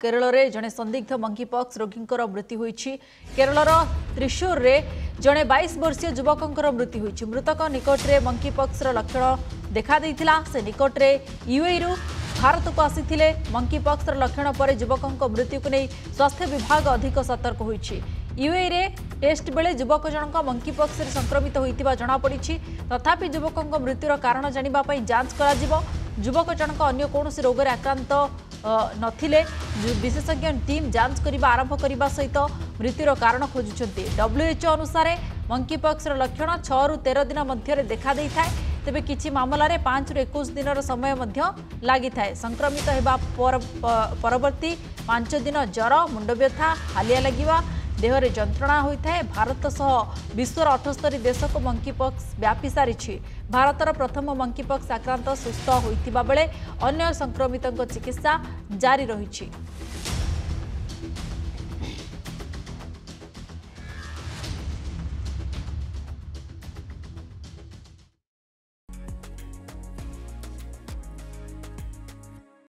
କେରଳରେ ଜଣେ ସନ୍ଦିଗ୍ଧ ମଙ୍କିପକ୍ସ ରୋଗୀଙ୍କର ମୃତ୍ୟୁ ହୋଇଛି। କେରଳର ତ୍ରିଶୂରରେ ଜଣେ ବାଇଶ ବର୍ଷୀୟ ଯୁବକଙ୍କର ମୃତ୍ୟୁ ହୋଇଛି। ମୃତକ ନିକଟରେ ମଙ୍କିପକ୍ସର ଲକ୍ଷଣ ଦେଖାଦେଇଥିଲା। ସେ ନିକଟରେ ୟୁଏଇରୁ ଭାରତକୁ ଆସିଥିଲେ। ମଙ୍କିପକ୍ସର ଲକ୍ଷଣ ପରେ ଯୁବକଙ୍କ ମୃତ୍ୟୁକୁ ନେଇ ସ୍ୱାସ୍ଥ୍ୟ ବିଭାଗ ଅଧିକ ସତର୍କ ହୋଇଛି। ୟୁଏଇରେ ଟେଷ୍ଟ ବେଳେ ଯୁବକ ଜଣଙ୍କ ମଙ୍କିପକ୍ସରେ ସଂକ୍ରମିତ ହୋଇଥିବା ଜଣାପଡ଼ିଛି। ତଥାପି ଯୁବକଙ୍କ ମୃତ୍ୟୁର କାରଣ ଜାଣିବା ପାଇଁ ଯାଞ୍ଚ କରାଯିବ। ଯୁବକ ଜଣକ ଅନ୍ୟ କୌଣସି ରୋଗରେ ଆକ୍ରାନ୍ତ ଅ, ନଥିଲେ ବିଶେଷଜ୍ଞ ଟିମ୍ ଯାଞ୍ଚ କରିବା ଆରମ୍ଭ କରିବା ସହିତ ମୃତ୍ୟୁର କାରଣ ଖୋଜୁଛନ୍ତି। ଡବ୍ଲ୍ୟୁଏଚ୍ଓ ଅନୁସାରେ ମଙ୍କିପକ୍ସର ଲକ୍ଷଣ ଛଅରୁ ତେର ଦିନ ମଧ୍ୟରେ ଦେଖାଦେଇଥାଏ ତେବେ କିଛି ମାମଲାରେ ପାଞ୍ଚରୁ ଏକୋଇଶ ଦିନର ସମୟ ମଧ୍ୟ ଲାଗିଥାଏ। ସଂକ୍ରମିତ ହେବା ପରବର୍ତ୍ତୀ ପାଞ୍ଚ ଦିନ ଜ୍ୱର ମୁଣ୍ଡବ୍ୟଥା ହାଲିଆ ଲାଗିବା ଦେହରେ ଯନ୍ତ୍ରଣା ହୋଇଥାଏ। ଭାରତ ସହ ବିଶ୍ୱର ଅଠସ୍ତରୀ ଦେଶକୁ ମଙ୍କିପକ୍ସ ବ୍ୟାପି ସାରିଛି। ଭାରତର ପ୍ରଥମ ମଙ୍କିପକ୍ସ ଆକ୍ରାନ୍ତ ସୁସ୍ଥ ହୋଇଥିବା ବେଳେ ଅନ୍ୟ ସଂକ୍ରମିତଙ୍କ ଚିକିତ୍ସା ଜାରି ରହିଛି।